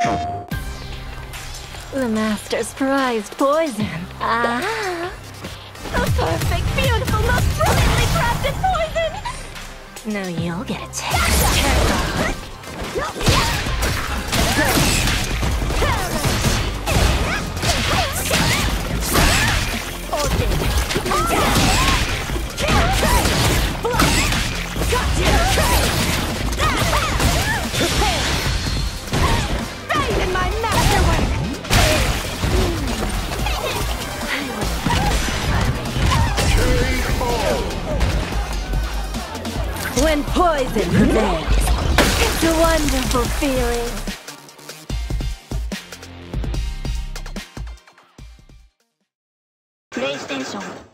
The master's prized poison. Ah! A perfect, beautiful, most brilliantly crafted poison! Now you'll get a taste. when poison prevails. It's a wonderful feeling. PlayStation